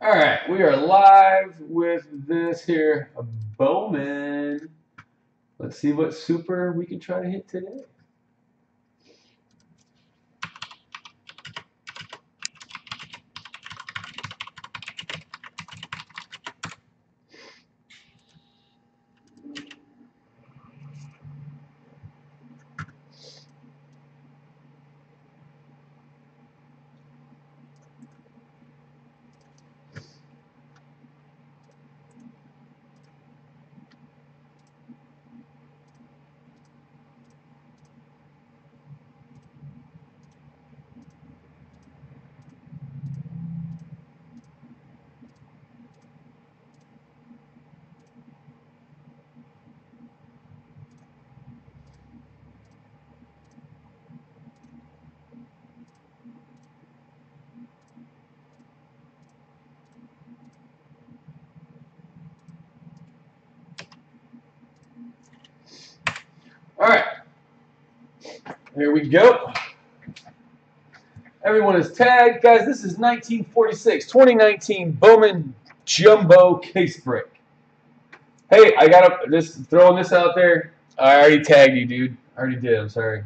All right, we are live with this here Bowman. Let's see what super we can try to hit today. All right, here we go. Everyone is tagged. Guys, this is 1946, 2019 Bowman Jumbo Case Break. Hey, I got to just throwing this out there. I already tagged you, dude. I already did. I'm sorry.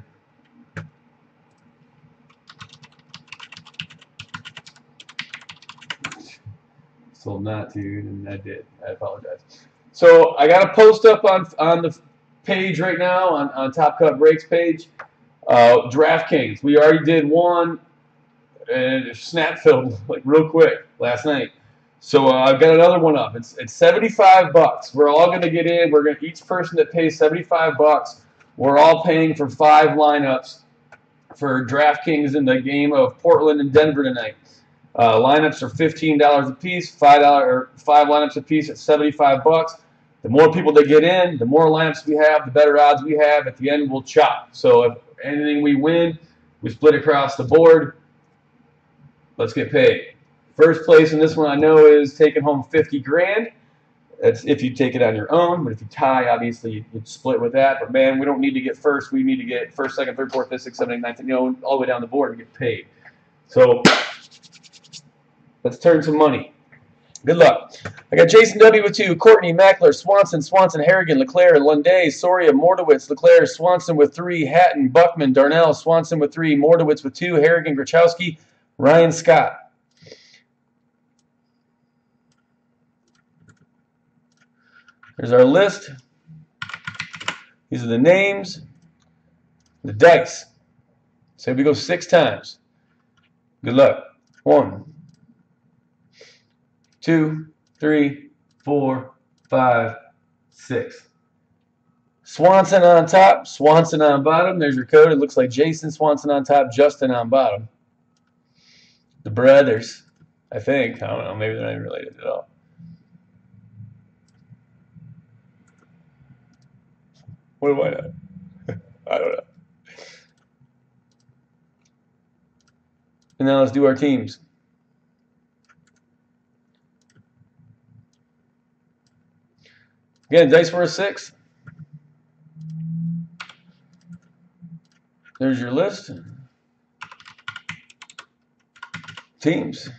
Told not to, and I did. I apologize. So I got a post up on on the page right now on, on Top Cut Breaks page. Uh, DraftKings. We already did one and snap filled like real quick last night. So uh, I've got another one up. It's it's 75 bucks. We're all going to get in. We're going to each person that pays 75 bucks. We're all paying for five lineups for DraftKings in the game of Portland and Denver tonight. Uh, lineups are $15 a piece, five dollar five lineups a piece at 75 bucks. The more people that get in, the more lineups we have, the better odds we have. At the end, we'll chop. So if anything we win, we split across the board. Let's get paid. First place in this one I know is taking home 50 grand. That's if you take it on your own, but if you tie, obviously you'd split with that. But man, we don't need to get first. We need to get first, second, third, fourth, fifth, sixth, seventh, ninth, you know, all the way down the board and get paid. So let's turn some money. Good luck. I got Jason W with two, Courtney, Mackler, Swanson, Swanson, Harrigan, Leclerc, Lunday, Soria, Mordowitz, Leclerc, Swanson with three, Hatton, Buckman, Darnell, Swanson with three, Mordowitz with two, Harrigan, Grachowski, Ryan Scott. There's our list. These are the names, the dice. So we go six times. Good luck. One, two, three, four, five, six. Swanson on top, Swanson on bottom. There's your code. It looks like Jason Swanson on top, Justin on bottom. The brothers, I think. I don't know. Maybe they're not related at all. What do I know? I don't know. And now let's do our teams. Again, dice for a six. There's your list. Teams.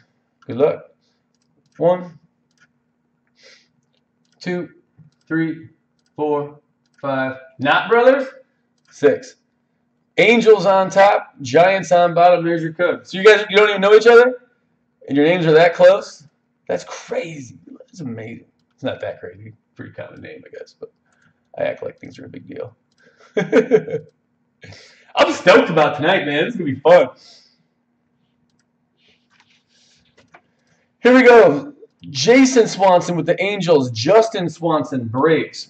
Good luck. One, two, three, four, five. Not brothers. Six. Angels on top, Giants on bottom. There's your code. So you guys, you don't even know each other, and your names are that close. That's crazy. That's amazing. It's not that crazy. Pretty common name, I guess, but I act like things are a big deal. I'm stoked about tonight, man. This is gonna be fun. Here we go. Jason Swanson with the Angels. Justin Swanson Braves.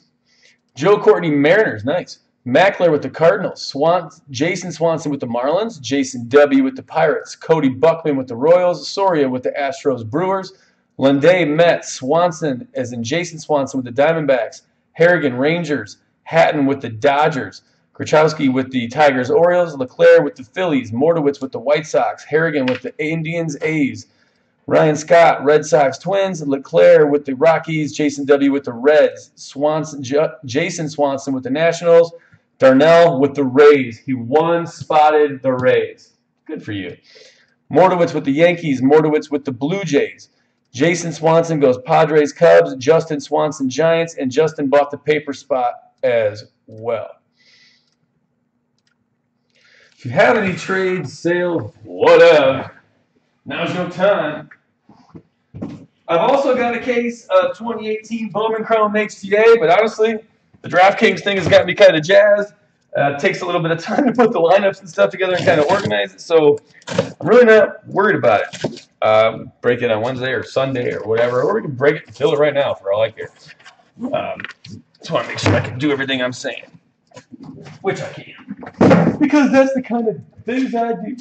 Joe Courtney Mariners. Nice. Mackler with the Cardinals. Swan, Jason Swanson with the Marlins. Jason W. with the Pirates. Cody Buckman with the Royals. Soria with the Astros Brewers. Lunday Mets. Swanson, as in Jason Swanson with the Diamondbacks. Harrigan Rangers. Hatton with the Dodgers. Grachowski with the Tigers Orioles. Leclerc with the Phillies. Mordowitz with the White Sox. Harrigan with the Indians A's. Ryan Scott, Red Sox Twins, Leclerc with the Rockies, Jason W. with the Reds, Swanson, J Jason Swanson with the Nationals, Darnell with the Rays. He one spotted the Rays. Good for you. Mordowitz with the Yankees, Mordowitz with the Blue Jays, Jason Swanson goes Padres, Cubs. Justin Swanson, Giants, and Justin bought the paper spot as well. If you have any trades, sales, whatever, now's your time. I've also got a case of 2018 Bowman Chrome HTA, but honestly, the DraftKings thing has got me kind of jazzed. Uh, it takes a little bit of time to put the lineups and stuff together and kind of organize it, so I'm really not worried about it. Um, break it on Wednesday or Sunday or whatever, or we can break it and fill it right now for all I care. Um, just want to make sure I can do everything I'm saying, which I can, because that's the kind of things I do.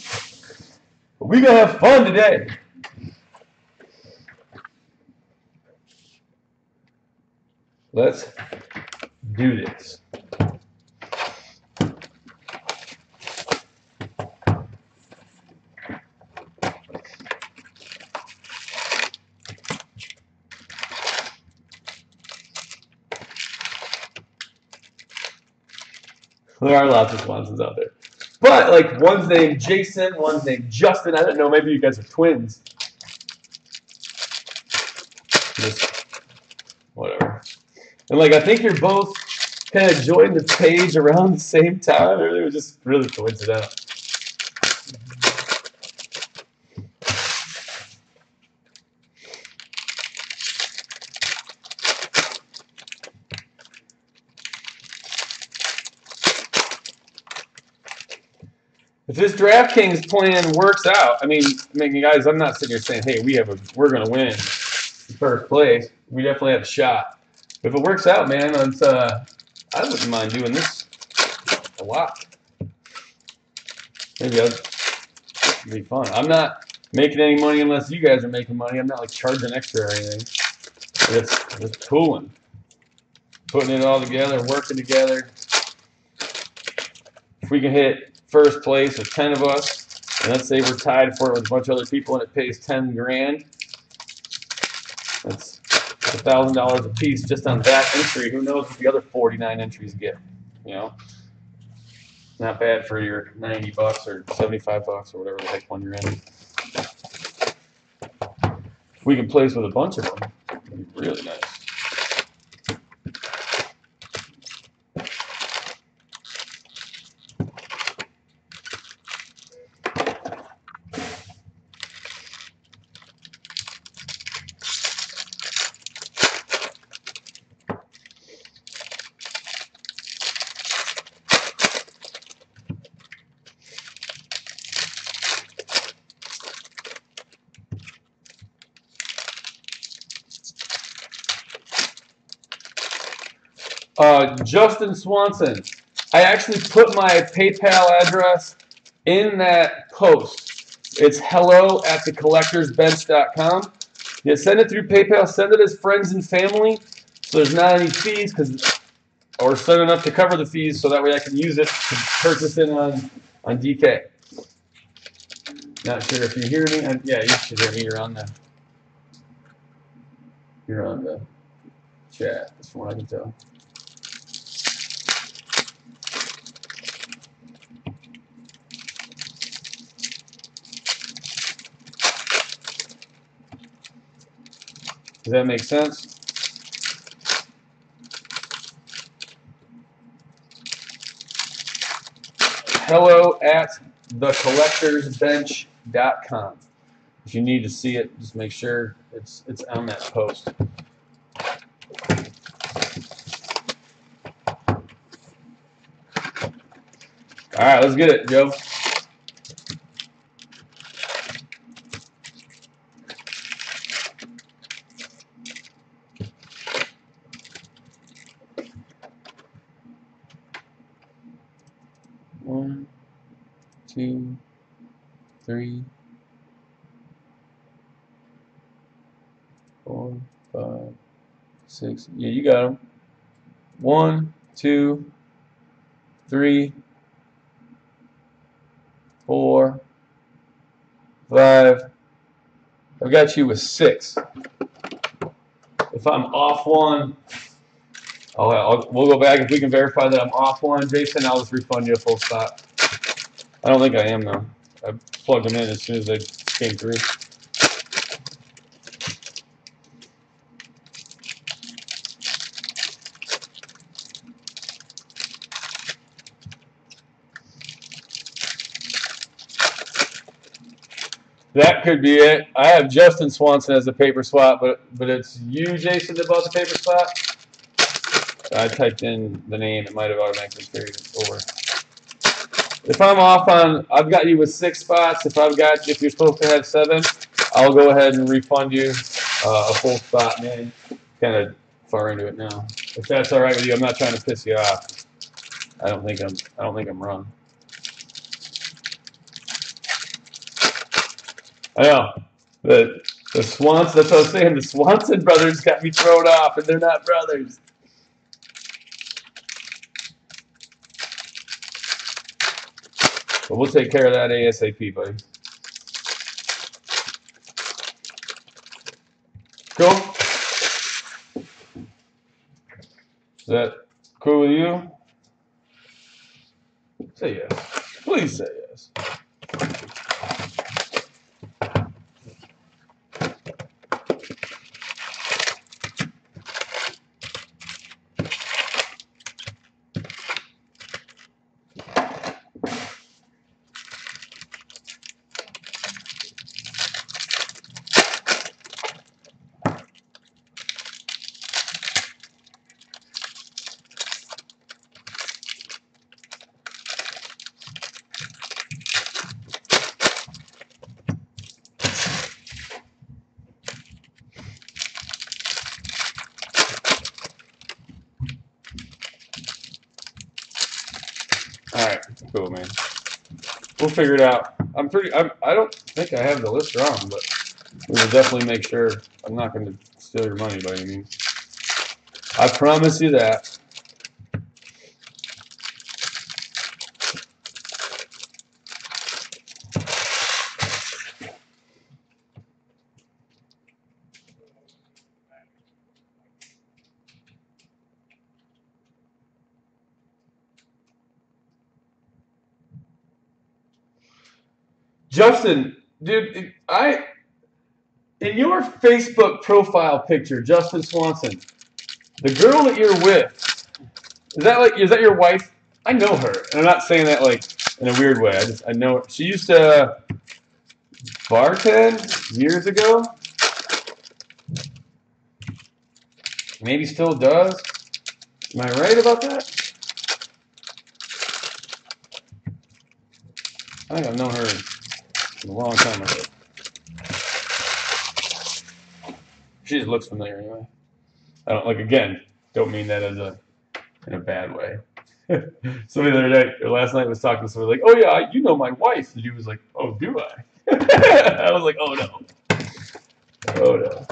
But we gonna have fun today. Let's do this. There are lots of Swansons out there. But, like, one's named Jason, one's named Justin. I don't know, maybe you guys are twins. Just, whatever. And, like, I think you're both kind of joined the page around the same time. It was just really coincidental. This DraftKings plan works out, I mean, I mean, guys, I'm not sitting here saying, hey, we have a, we're to win first place. We definitely have a shot. If it works out, man, it's, uh, I wouldn't mind doing this a lot. Maybe that'd be fun. I'm not making any money unless you guys are making money. I'm not like charging extra or anything. It's just cooling, putting it all together, working together. If we can hit first place with 10 of us, and let's say we're tied for it with a bunch of other people and it pays 10 grand, that's $1,000 a piece just on that entry. Who knows what the other 49 entries get, you know? Not bad for your 90 bucks or 75 bucks or whatever the heck one you're in. We can place with a bunch of them. That'd be really nice. Uh, Justin Swanson. I actually put my PayPal address in that post. It's hello at thecollectorsbench.com. Yeah, send it through PayPal, send it as friends and family, so there's not any fees, because or send enough to cover the fees, so that way I can use it to purchase it on on DK. Not sure if you hear me. I, yeah, you should hear me. You're on the you're on the chat. That's what I can tell. Does that make sense? Hello at thecollectorsbench.com. If you need to see it, just make sure it's it's on that post. All right, let's get it, Joe. One, two, three, four, five, six. Yeah, you got them. One, two, three, four, five. I've got you with six. If I'm off one, I'll, I'll, we'll go back. If we can verify that I'm off one, Jason, I'll just refund you a full stop. I don't think I am, though. I plugged them in as soon as they came through. That could be it. I have Justin Swanson as a paper swap, but but it's you, Jason, that bought the paper swap. I typed in the name; it might have automatically carried over. If I'm off on, I've got you with six spots. If I've got, if you're supposed to have seven, I'll go ahead and refund you uh, a full spot, man. Kind of far into it now. If that's all right with you, I'm not trying to piss you off. I don't think I'm. I don't think I'm wrong. I know. The the Swans. That's what I was saying. The Swanson brothers got me thrown off, and they're not brothers. But we'll take care of that ASAP, buddy. Cool. Is that cool with you? Say yes. Please say yes. All right, cool, man. We'll figure it out. I'm pretty. I'm, I don't think I have the list wrong, but we will definitely make sure. I'm not going to steal your money by any means. I promise you that. Justin, dude, I in your Facebook profile picture, Justin Swanson, the girl that you're with, is that like is that your wife? I know her, and I'm not saying that like in a weird way. I just I know her. She used to bartend years ago. Maybe still does. Am I right about that? I think I've known her a long time ago. She just looks familiar anyway. I don't like again. Don't mean that as a in a bad way. somebody the other day or last night was talking to somebody like, "Oh yeah, you know my wife," and he was like, "Oh, do I?" I was like, "Oh no, oh no."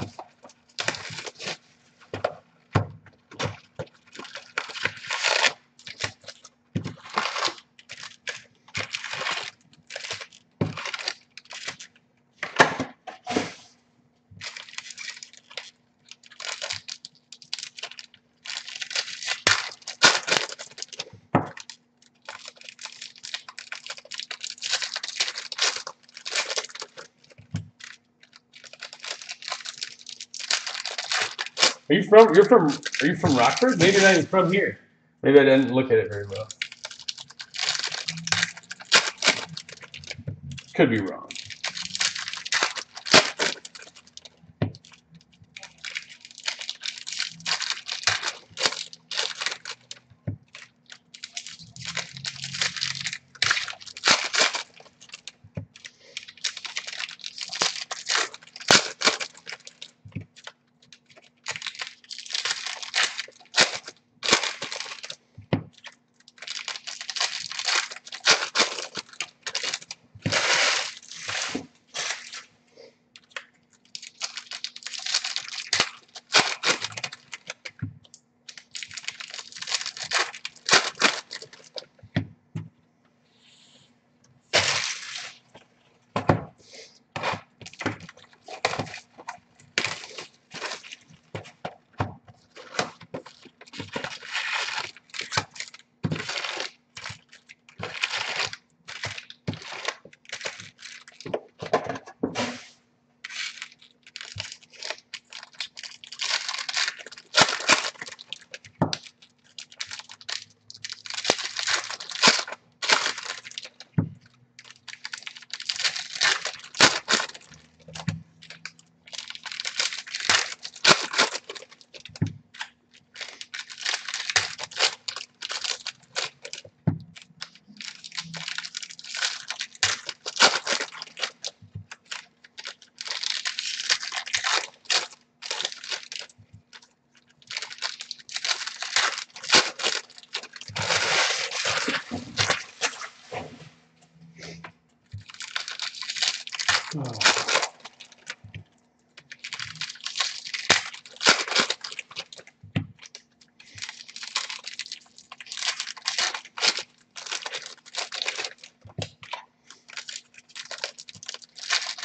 From? You're from? Are you from Rockford? Maybe not even from here. Maybe I didn't look at it very well. Could be wrong.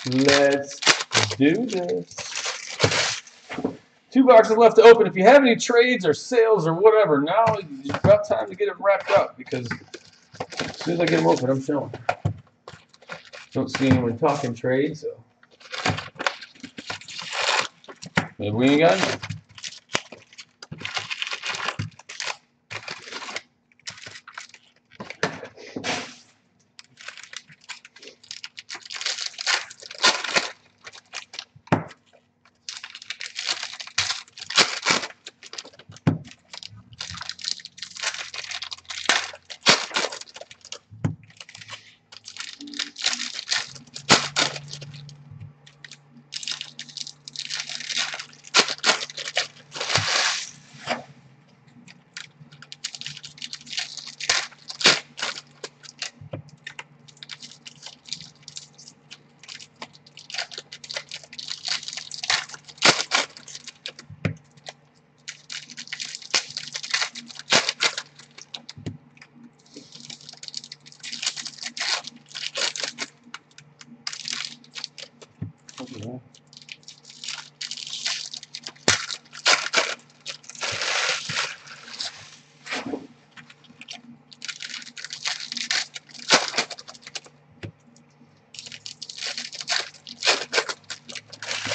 Let's do this. Two boxes left to open. If you have any trades or sales or whatever, now is about time to get them wrapped up because as soon as I get them open, I'm showing. Don't see anyone talking trades, so maybe we ain't got any.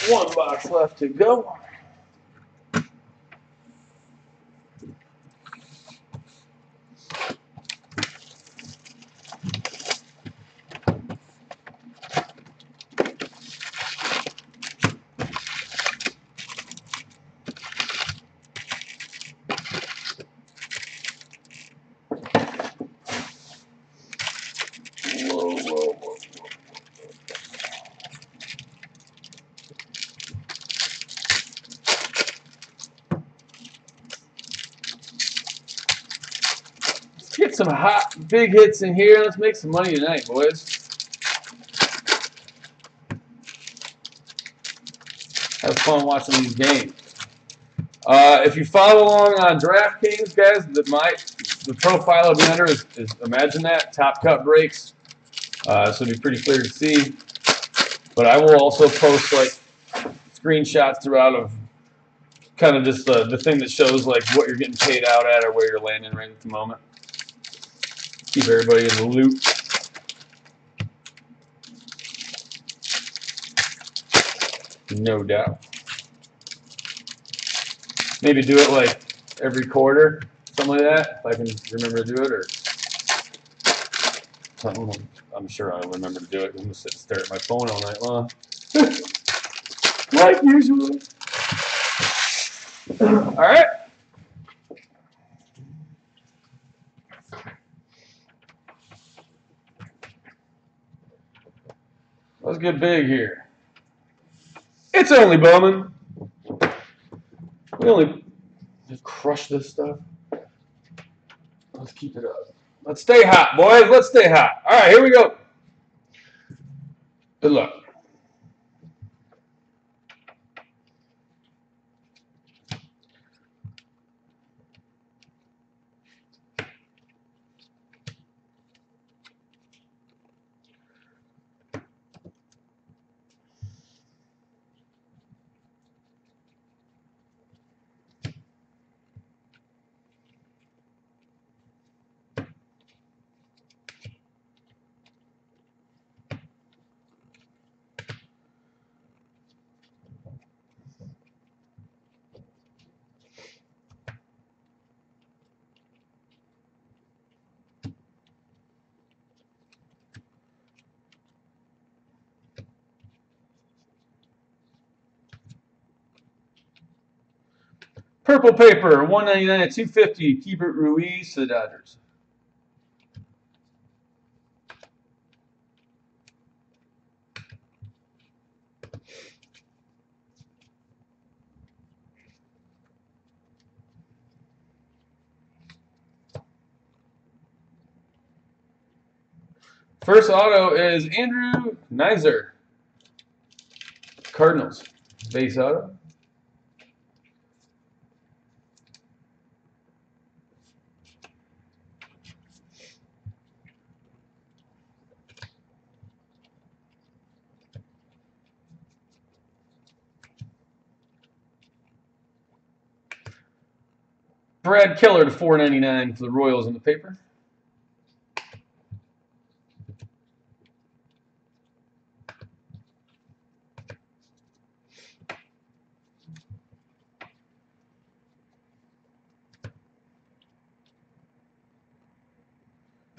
One box left to go. Whoa, whoa, whoa. Let's get some hot, big hits in here. Let's make some money tonight, boys. Have fun watching these games. Uh, if you follow along on DraftKings, guys, the, my the profile of the under is, is imagine that top cut breaks. Uh, so it'll be pretty clear to see. But I will also post like screenshots throughout of kind of just the, the thing that shows like what you're getting paid out at or where you're landing right at the moment. Keep everybody in the loop. No doubt. Maybe do it like every quarter, something like that, if I can remember to do it, or something. I'm sure I'll remember to do it. I'm gonna sit and stare at my phone all night long, like usual. All Get big here. It's only Bowman. We only just crush this stuff. Let's keep it up. Let's stay hot, boys. Let's stay hot. All right, here we go. Good luck. Purple paper, 199 at 250. Keibert Ruiz to the Dodgers. First auto is Andrew Knizner. Cardinals. Base auto. Brad Keller to 4.99 for the Royals in the paper.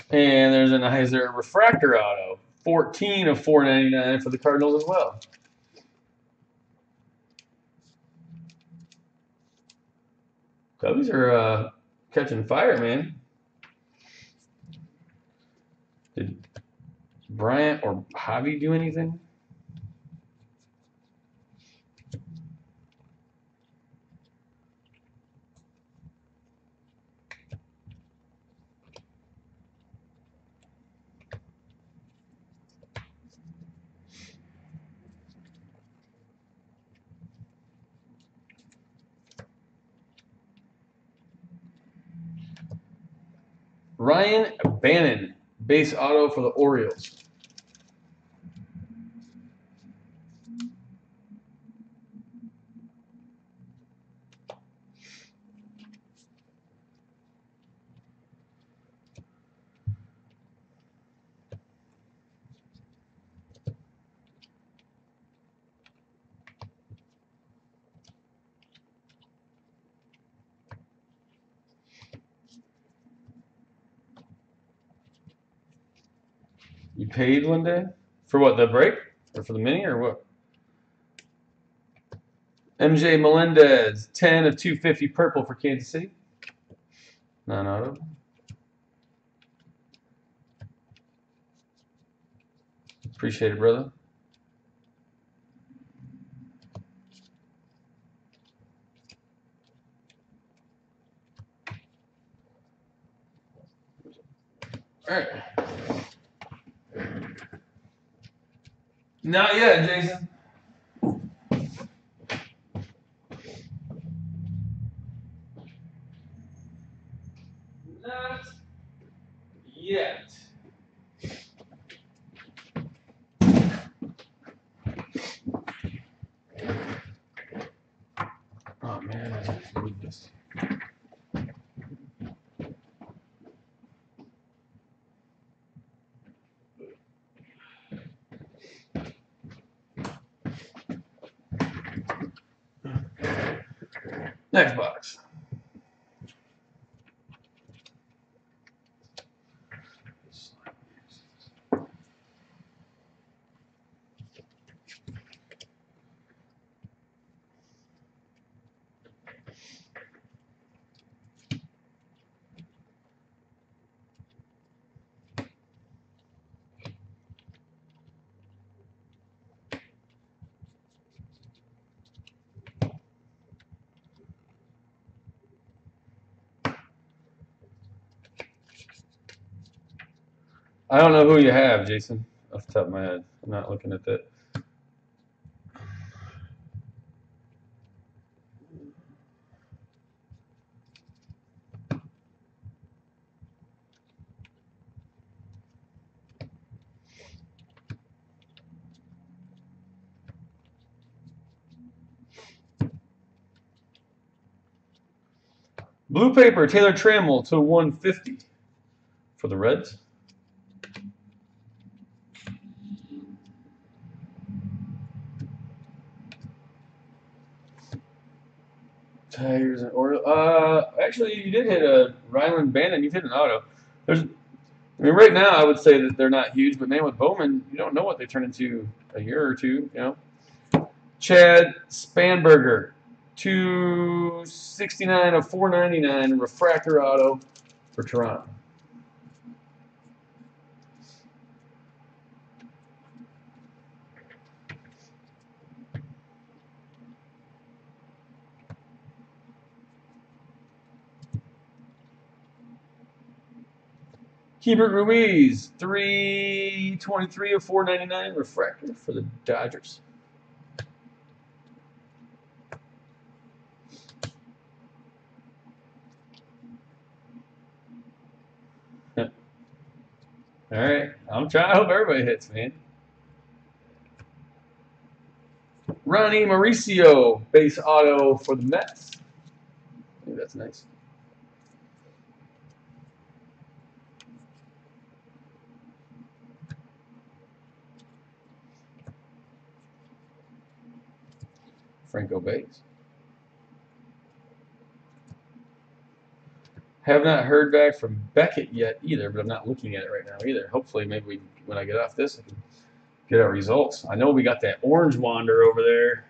And there's an Iser refractor auto, 14 of 4.99 for the Cardinals as well. Cubbies are uh, catching fire, man. Did Bryant or Javi do anything? Rylan Bannon, base auto for the Orioles. Paid one day for what? The break or for the mini or what? MJ Melendez, 10 of 250 purple for Kansas City. Non auto. Appreciate it, brother. All right. Not yet, Jason. Not yet. Oh man, I have to move this. Next box. I don't know who you have, Jason, off the top of my head. I'm not looking at that. Blue paper, Taylor Trammell to 150 for the Reds. Orioles. Uh, actually, you did hit a Rylan Bannon. You've hit an auto. There's, I mean, right now I would say that they're not huge, but man, with Bowman, you don't know what they turn into a year or two. You know, Chad Spanberger, two sixty nine of four ninety nine refractor auto for Toronto. Keibert Ruiz, 323 of 499 refractor for the Dodgers. All right, I'm trying. I hope everybody hits, man. Ronnie Mauricio, base auto for the Mets. I think that's nice. Franco Bates. Have not heard back from Beckett yet either, but I'm not looking at it right now either. Hopefully, maybe we, when I get off this, I can get our results. I know we got that orange wander over there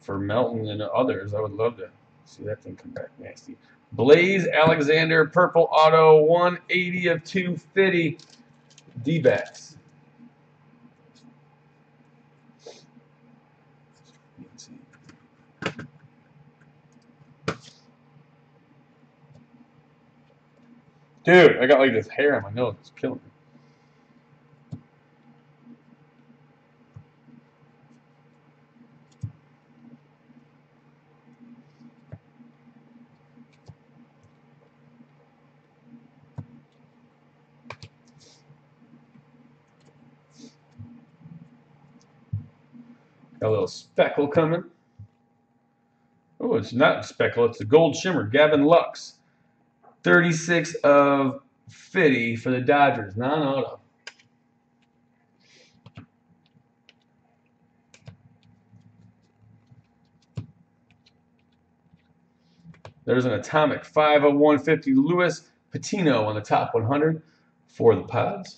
for Melton and others. I would love to see that thing come back nasty. Blaze Alexander, purple auto, 180 of 250 D-backs. Dude, I got like this hair on my nose. It's killing me. Got a little speckle coming. Oh, it's not speckle, it's a gold shimmer. Gavin Lux. 36 of 50 for the Dodgers, non auto. There's an atomic 5 of 150 Luis Patino on the top 100 for the Pods.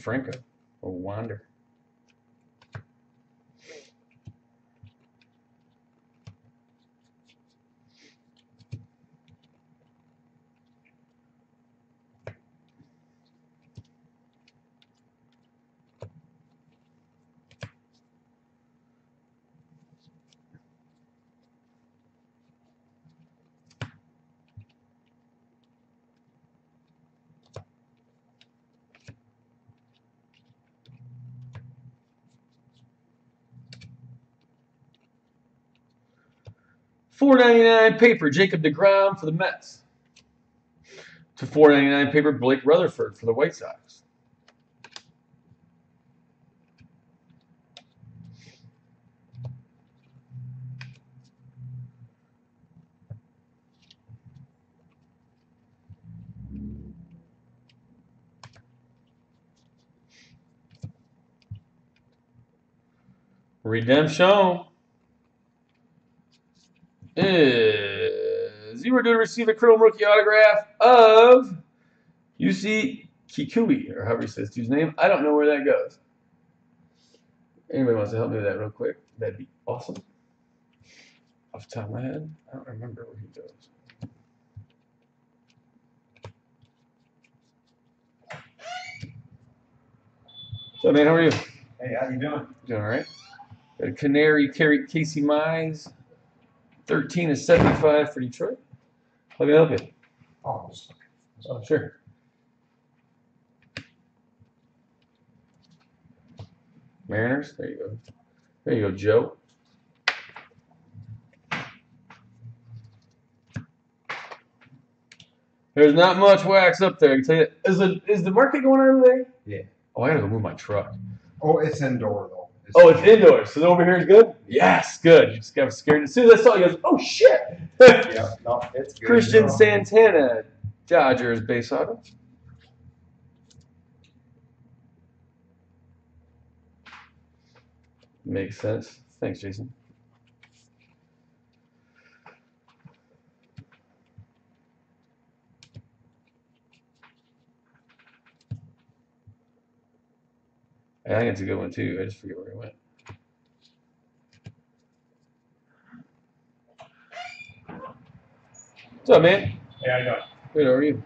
Franco or Wander. Four ninety nine paper Jacob Degrom for the Mets. To four ninety nine paper Blake Rutherford for the White Sox. Redemption is you were due to receive a Chrome rookie autograph of Yusei Kikuchi, or however he says his name. I don't know where that goes. Anybody wants to help me with that real quick? That'd be awesome. Off the top of my head, I don't remember where he goes. So, man, how are you? Hey, how you doing? Doing all right? Got a Canary Carry Casey Mize. 13 is 75 for Detroit. How can I help you? Oh, Oh, sure. Mariners. There you go. There you go, Joe. There's not much wax up there. I can tell you. Is the is the market going on today? Yeah. Oh, I gotta go move my truck. Oh, it's indoor though. Oh, it's indoors. So over here is good. Yes, good. You just got scared. As soon as I saw it, he goes, "Oh shit!" Yeah, no, it's good. Christian No. Santana, Dodgers base auto. Makes sense. Thanks, Jason. I think it's a good one too. I just forget where he went. What's up, man? Yeah, I know. Good, how are you?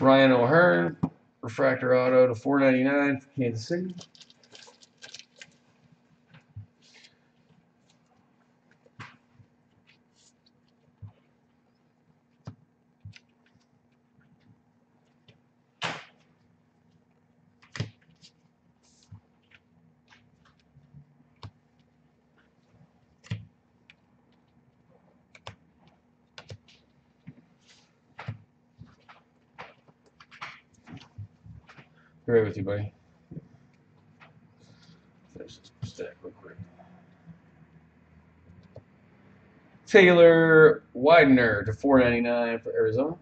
Ryan O'Hearn, refractor auto to 499 for Kansas City. Right with you, buddy. Finish this stack real quick. Taylor Widener to 4.99 for Arizona.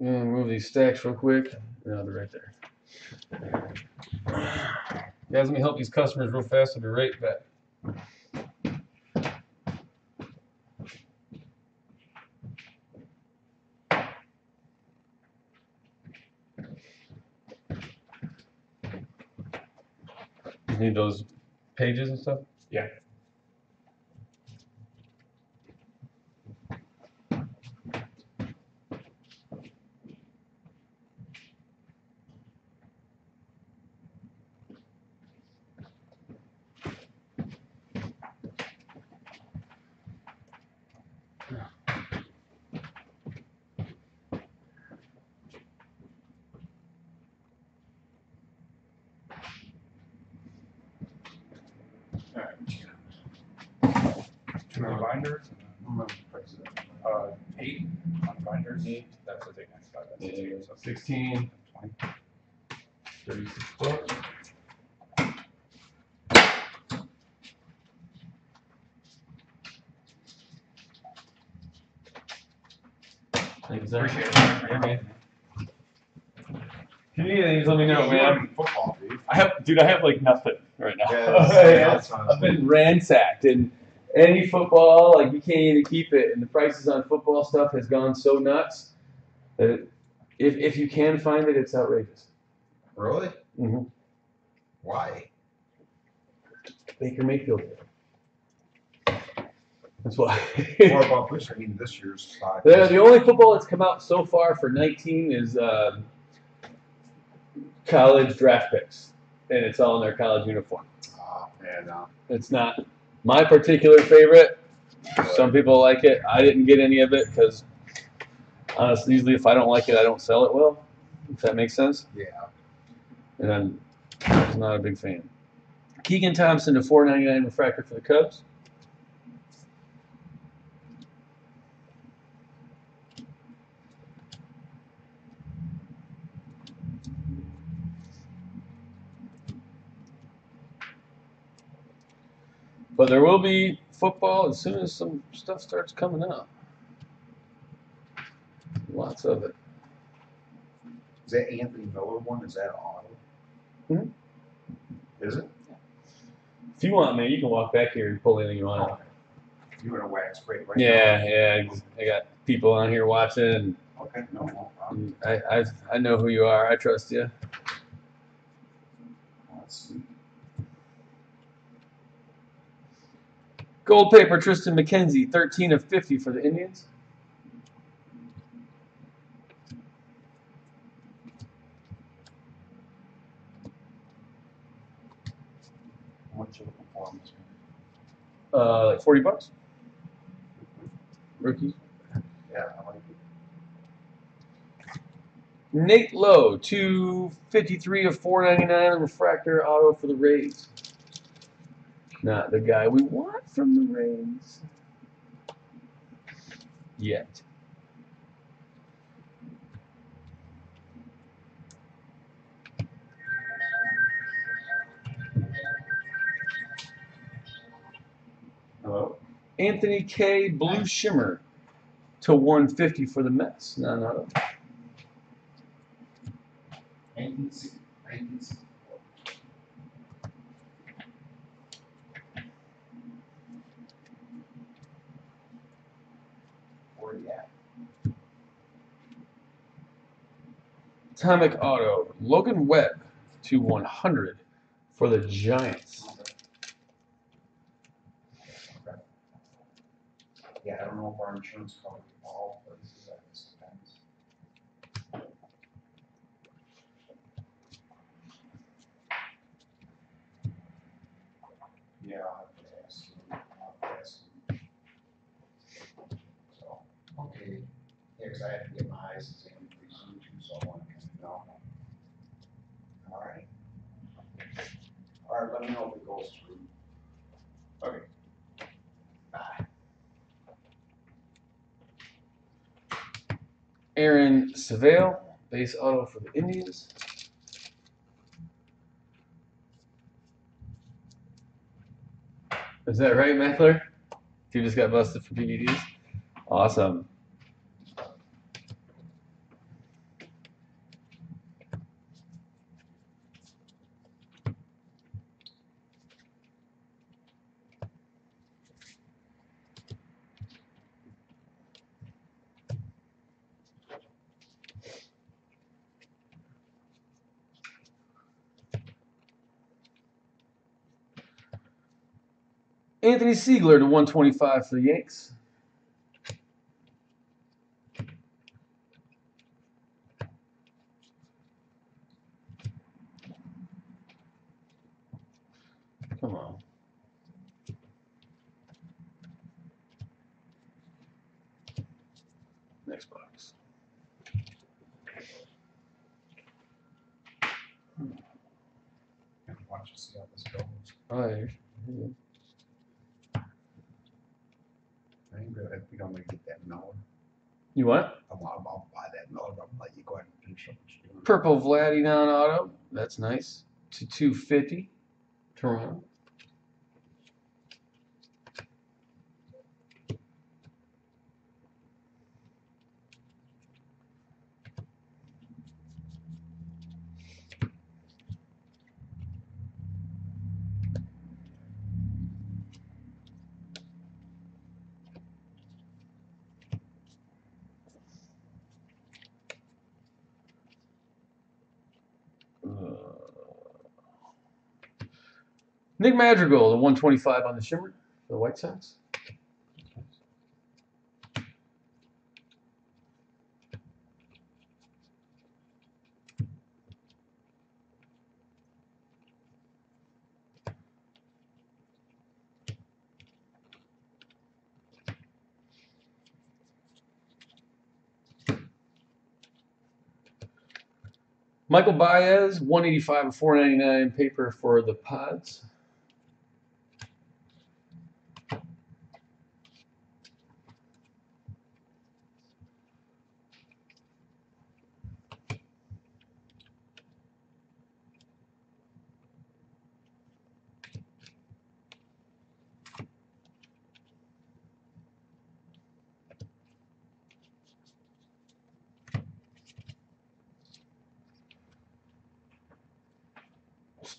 Move these stacks real quick. No, they're right there. Guys, let me help these customers real fast with the rate back. You need those pages and stuff? Yeah. Two on binders, uh, eight on binders. Eight. That's the thing, that's five, that's two, so 16, twenty. 36 bucks. Thanks, Zach. Appreciate it. Yeah, man. If you need anything, just let me know, man. Football, dude. I have, dude, I have like nothing right now. Yeah, that's- yeah, I've been ransacked, and any football, like you can't even keep it, and the prices on football stuff has gone so nuts that if if you can find it, it's outrageous. Really? Mm-hmm. Why? Baker Mayfield. That's why. What about this? I mean, this year's stock. the, the only football that's come out so far for 19 is um college draft picks, and it's all in their college uniform. Ah, man, no. It's not my particular favorite. Some people like it. I didn't get any of it because honestly, usually if I don't like it, I don't sell it well. If that makes sense. Yeah. And I'm just not a big fan. Keegan Thompson to 4.99 refractor for the Cubs. But there will be football as soon as some stuff starts coming out. Lots of it. Is that Anthony Miller one? Is that auto? Mhm. Is it? If you want, man, you can walk back here and pull anything you want. Okay. You in a wax break right Yeah, yeah. I got people on here watching. Okay, no, no problem. I, I, I know who you are. I trust you. That's sweet. Gold paper, Triston McKenzie, 13 of 50 for the Indians. What you looking for, Mr. Uh, like 40 bucks. Rookies. Yeah, I like it. Nate Lowe, 253 of 499 refractor auto for the Rays. Not the guy we want from the Rays. Yet. Hello? Anthony Kay Blue Shimmer to 150 for the Mets. No, no. Nineteen sixty, nineteen sixty-four. Where you at? Atomic Auto. Logan Webb to 100 for the Giants. Yeah, I don't know if our insurance covers all places at this time. Yeah, I'll have to ask him, I'll have to ask him. So, okay, yeah, 'cause I have to All right, let me know if it goes through. Okay. Bye. Aaron Civale, base auto for the Indians. Is that right, Meckler? You just got busted for PEDs? Awesome. Anthony Seigler to 125 for the Yanks. Come on. Next box. And watch to see how this goes. Oh, yeah. I ain't gonna, if we don't make get that Miller, You what? I'm, I'll, I'll buy that Miller, but I'm like, you go ahead and finish up what you're doing. Purple Vladdy non auto. That's nice. To 250. Toronto. Nick Madrigal, the 125 on the Shimmer the White Sox. Michael Baez, 185 of 499 paper for the Pods.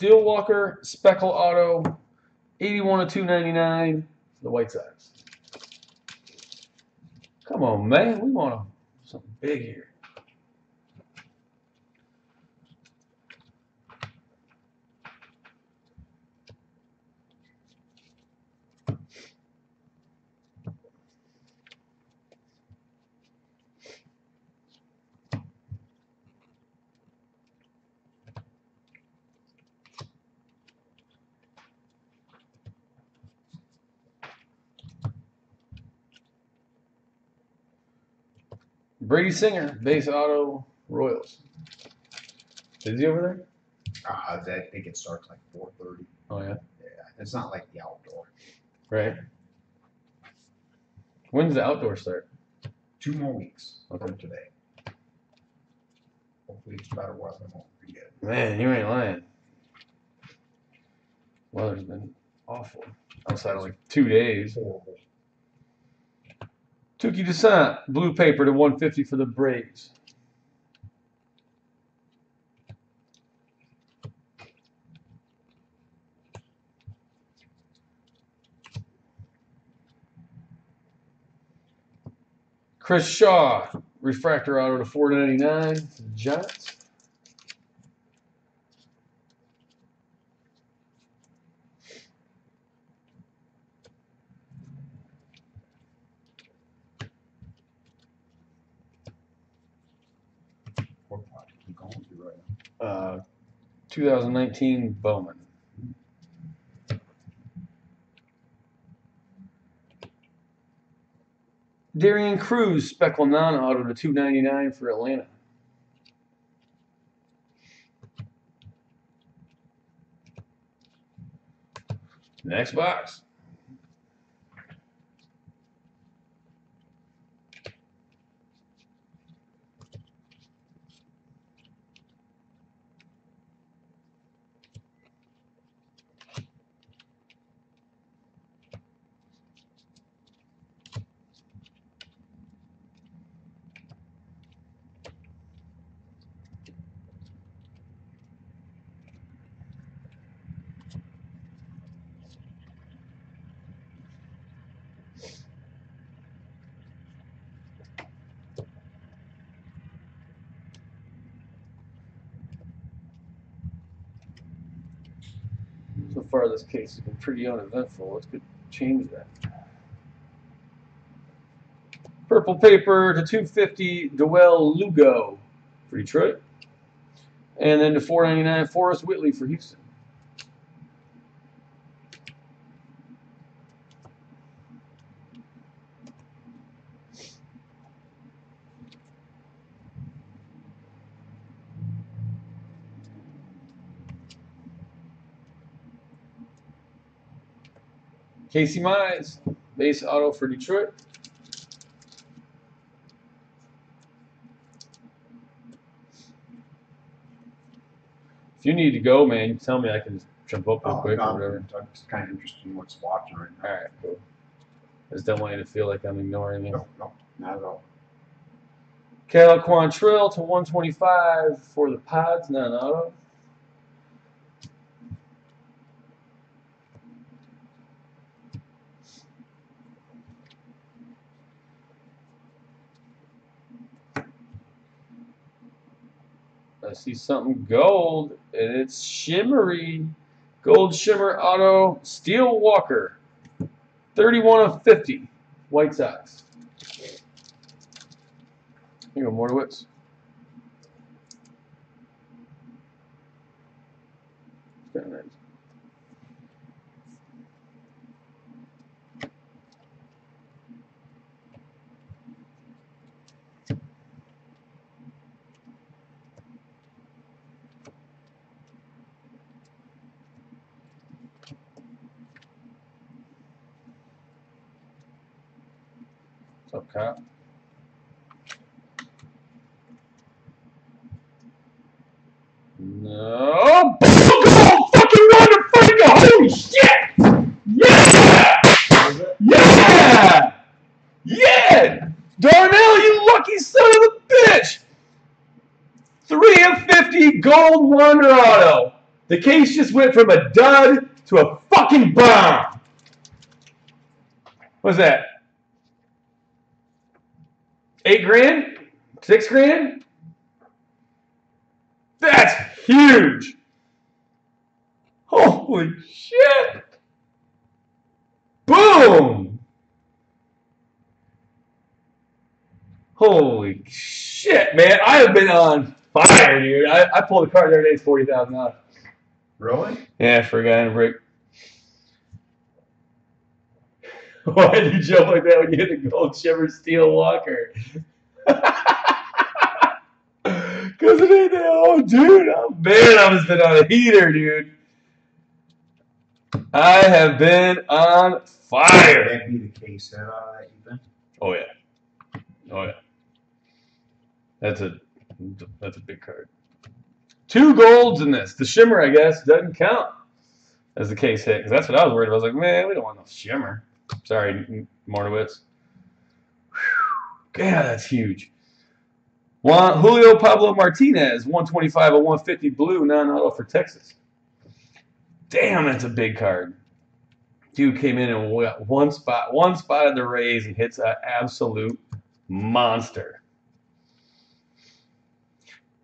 Steele Walker, Speckle Auto, 81 of 299 the White Sox. Come on, man. We want something big here. Brady Singer, base auto Royals. Is he over there? Uh, I think it starts like four thirty. Oh yeah, Yeah, it's not like the outdoor. right. When does the outdoor start? Two more weeks Okay. from today. Hopefully it's better weather than what we get. Man, you ain't lying. Weather's been awful outside of like two days. Horrible. Touki Toussaint, blue paper to 150 for the Braves. Chris Shaw, refractor auto to 499 for the Giants. What project you going through right now? Uh, 2019 Bowman. Derian Cruz, Speckle non auto to 299 for Atlanta. Next box. This case has been pretty uneventful. Let's change that. Purple paper to 250 Dawel Lugo for Detroit. And then to 499 Forrest Whitley for Houston. Casey Mize, base auto for Detroit. If you need to go, man, you tell me. I can just jump up real Oh, quick no, or whatever. I'm just kind of interested in what's watching right now. All right, cool. I just don't want you to feel like I'm ignoring you. No, no, not at all. Cal Quantrill to 125 for the Pods, non I see something gold, and it's shimmery. Gold shimmer auto Steele Walker. 31 of 50. White Sox. Here you go, Mortowitz. Very nice. No. Go fucking go. Holy shit! Yeah! Yeah! Yeah! Darnell, you lucky son of a bitch! 3 of 50 gold Wander auto. The case just went from a dud to a fucking bomb. What's that? Eight grand? Six grand? That's huge! Holy shit! Boom! Holy shit, man. I have been on fire, dude. I, I pulled a card the other day, it's $40,000. Really? Yeah, for a guy in a break. Why did you jump like that when you hit the gold shimmer Steele Walker? Cause it ain't that oh dude, oh man, I was been on a heater, dude. I have been on fire. That'd be the case out of that, you think? Oh yeah. Oh yeah. That's a that's a big card. Two golds in this. The shimmer, I guess, doesn't count as the case hit because that's what I was worried about. I was like, man, we don't want no shimmer. Sorry, Mortowitz. Whew. Yeah, that's huge. Juan, Julio Pablo Martinez, 125 of 150 blue, non-auto for Texas. Damn, that's a big card. Dude came in and got one spot, one spot of the Rays and hits an absolute monster.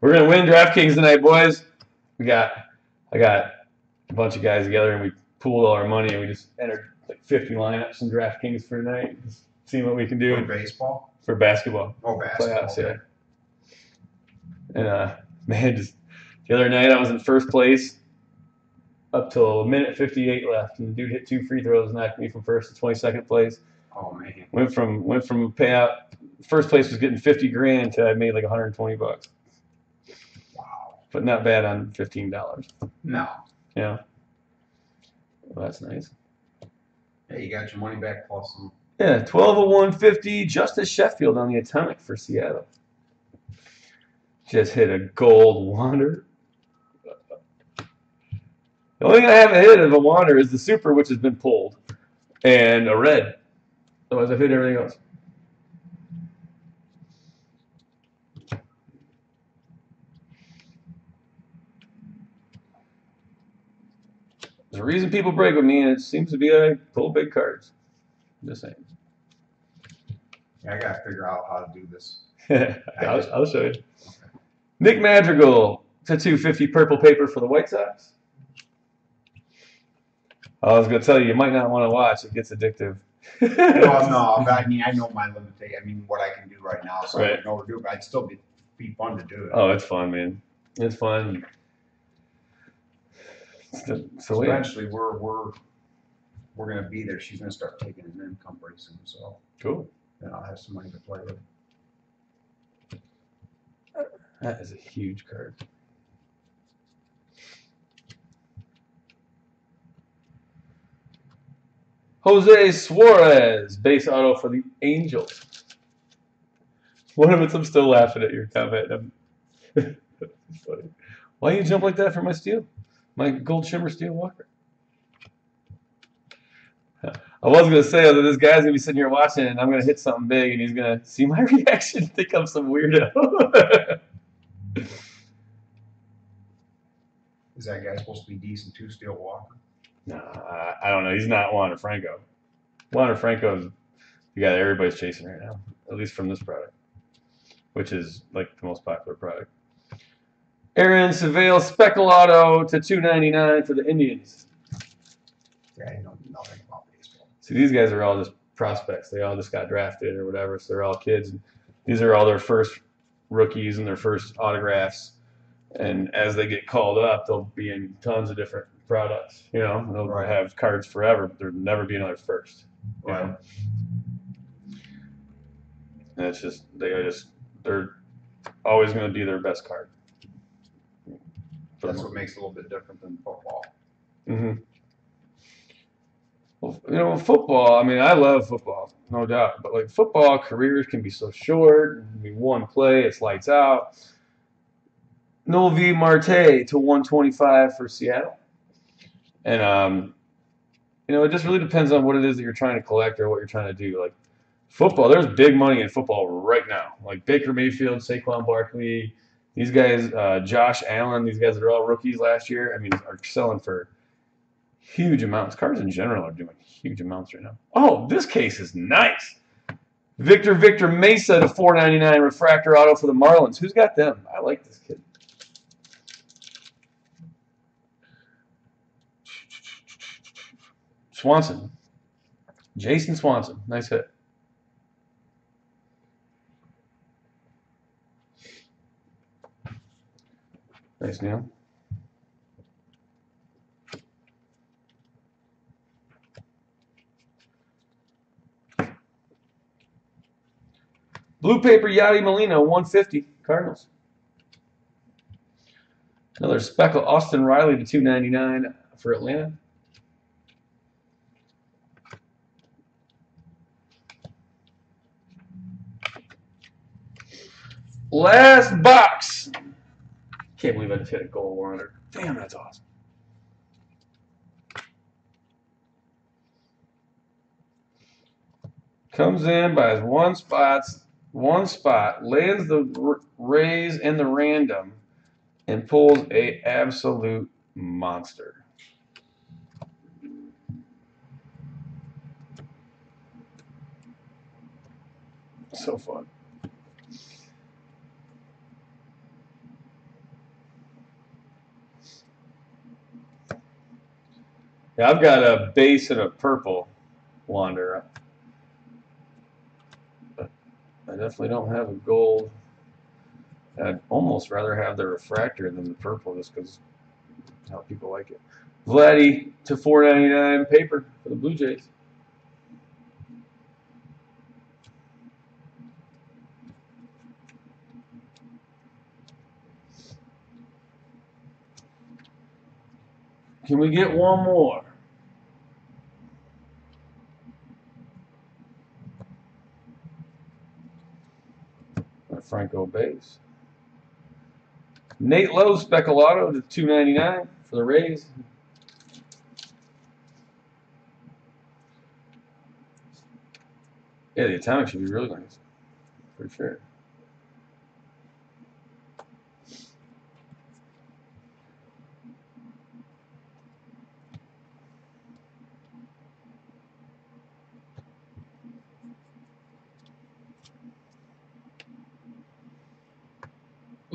We're gonna win DraftKings tonight, boys. We got, I got a bunch of guys together and we pooled all our money and we just entered like 50 lineups in DraftKings for tonight. Just seeing what we can do Doing baseball? for basketball Oh, basketball. playoffs, yeah. And uh, man, just the other night I was in first place up till a minute 58 left, and the dude hit two free throws, knocked me from first to 22nd place. Oh, man. Went from went from payout. First place was getting 50 grand to I made like 120 bucks, Wow. but not bad on 15 dollars. No. Yeah, well, that's nice. Hey, you got your money back plus. Yeah, 12 of 150. Justus Sheffield on the atomic for Seattle. Just hit a gold wander. The only thing I haven't hit of a wander is the super, which has been pulled, and a red. Otherwise, I've hit everything else. There's a reason people break with me, and it seems to be I pull big cards. Just saying. Yeah, I gotta figure out how to do this. I'll, I'll show you. Nick Madrigal to 250 purple paper for the White Sox. I was gonna tell you, you might not want to watch. It gets addictive. Well, no, I mean, I know my limitation, I mean, what I can do right now, so I Right. don't know what to do, but I'd still be, be fun to do it. Oh, it's fun, man. It's fun. So, eventually, we're, we're, we're gonna be there, she's gonna start taking an income pretty soon, so cool. then I'll have some money to play with. That is a huge card. Jose Suarez, base auto for the Angels. One of it's I'm still laughing at your comment. I'm- funny. Why you jump like that for my steel? My gold shimmer Steele Walker. I was gonna say that this guy's gonna be sitting here watching and I'm gonna hit something big and he's gonna see my reaction and think I'm some weirdo. Is that guy supposed to be decent too, Steele Walker? No, I, don't know. He's not Wander Franco. Wander Franco's the guy that everybody's chasing right now, at least from this product, which is like the most popular product. Aaron Civale Speckle Auto to 299 for the Indians. Yeah, I know nothing about baseball. See, these guys are all just prospects. They all just got drafted or whatever, so they're all kids. These are all their first rookies and their first autographs. And as they get called up, they'll be in tons of different products. You know, they'll Right. have cards forever, but there'll never be another first. Right. know? And it's just they are just they're always going to be their best card. That's what makes it a little bit different than football. hmm Well, you know, football. I mean, I love football, no doubt. But like football careers can be so short. I mean, one play, it's lights out. Noelvi Marte to 125 for Seattle, and um, you know, it just really depends on what it is that you're trying to collect or what you're trying to do. Like football, there's big money in football right now. Like Baker Mayfield, Saquon Barkley, these guys, uh, Josh Allen, these guys that are all rookies last year. I mean, are selling for huge amounts. Cards in general are doing huge amounts right now. Oh, this case is nice. Victor Victor Mesa to 499 refractor auto for the Marlins. Who's got them? I like this kid. Swanson. Jason Swanson. Nice hit. Nice, Neil. Blue paper Yadi Molina, 150 Cardinals. Another speckle Austin Riley to 299 for Atlanta. Last box. Can't believe I just hit a goal gold Wander. Damn, that's awesome. Comes in, buys one spots, one spot, lands the Rays and the random, and pulls a absolute monster. So fun. Yeah, I've got a base and a purple wander. But I definitely don't have a gold. I'd almost rather have the refractor than the purple just because how people like it. Vladdy to 4.99 paper for the Blue Jays. Can we get one more? A Franco base. Nate Lowe Speculato to 299 for the Rays. Yeah, the atomic should be really nice. For sure.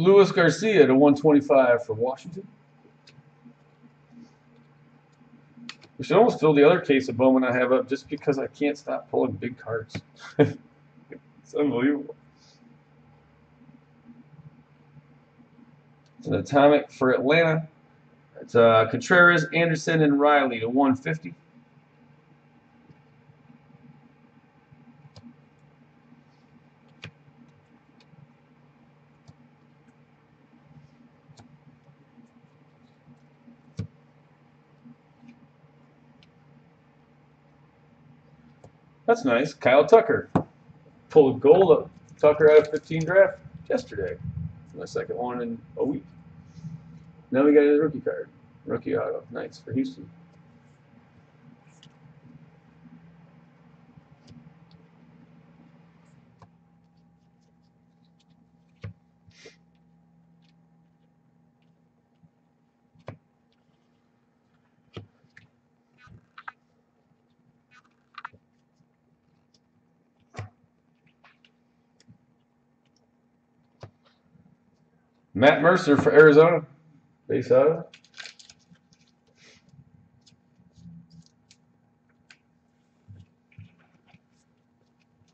Luis Garcia to 125 for Washington. We should almost fill the other case of Bowman I have up just because I can't stop pulling big cards. it's unbelievable. It's an atomic for Atlanta. It's uh, Contreras, Anderson, and Riley to 150. That's nice. Kyle Tucker pulled gold. Tucker out of 15 draft yesterday. My second one in a week. Now we got his rookie card. Rookie auto. Nice for Houston. Matt Mercer for Arizona. Base auto.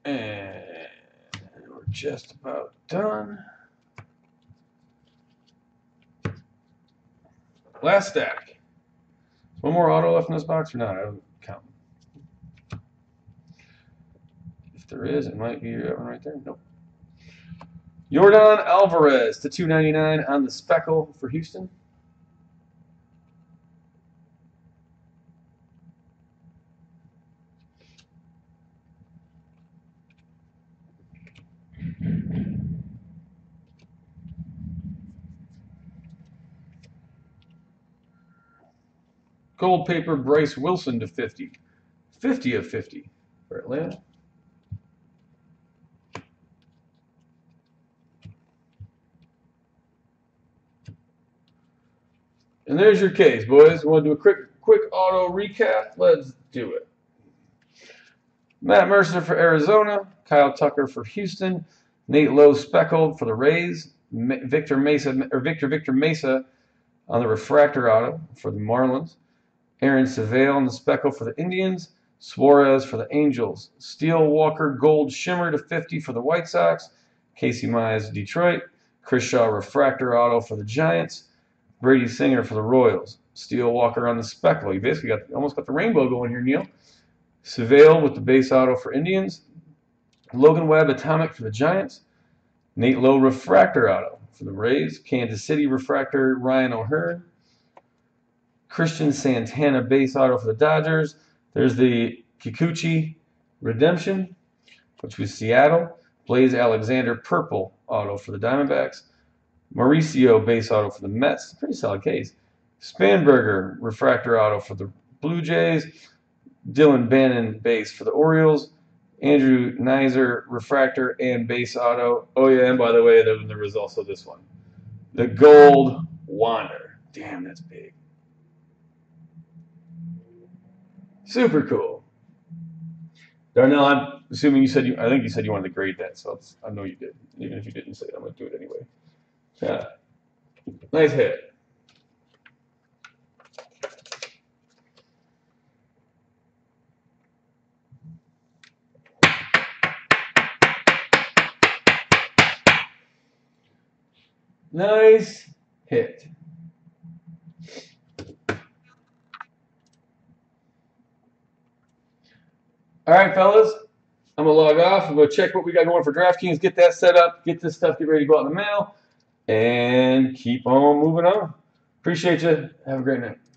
And we're just about done. Last stack. One more auto left in this box or not? I don't count. If there is, it might be that one right there. Nope. Yordan Alvarez to 299 on the speckle for Houston. Gold paper Bryse Wilson to 50. 50 of 50 for Atlanta. And there's your case, boys. Want to do a quick quick auto recap? Let's do it. Matt Mercer for Arizona, Kyle Tucker for Houston, Nate Lowe speckled for the Rays, Victor Mesa or Victor Victor Mesa on the refractor auto for the Marlins, Aaron Civale on the speckle for the Indians, Suarez for the Angels, Steele Walker Gold Shimmer to 50 for the White Sox, Casey Mize Detroit, Chris Shaw refractor auto for the Giants. Brady Singer for the Royals. Steele Walker on the speckle. You basically got almost got the rainbow going here, Neil. Civale with the base auto for Indians. Logan Webb Atomic for the Giants. Nate Lowe Refractor Auto for the Rays. Kansas City Refractor Ryan O'Hearn. Cristian Santana base auto for the Dodgers. There's the Kikuchi Redemption, which was Seattle. Blaze Alexander Purple auto for the Diamondbacks. Mauricio base auto for the Mets. Pretty solid case. Spanberger refractor auto for the Blue Jays. Rylan Bannon base for the Orioles. Andrew Knizner refractor and base auto. Oh yeah, and by the way, there, there was also this one. The Gold Wander. Damn, that's big. Super cool. Darnell, I'm assuming you said you. I think you said you wanted to grade that, so I know you did. Even if you didn't say it, I'm gonna do it anyway. Yeah. Nice hit. Nice hit. All right, fellas. I'm going to log off. Going to check what we got going for DraftKings, get that set up, get this stuff, get ready to go out in the mail and keep on moving on. Appreciate you. Have a great night.